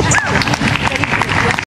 Oh.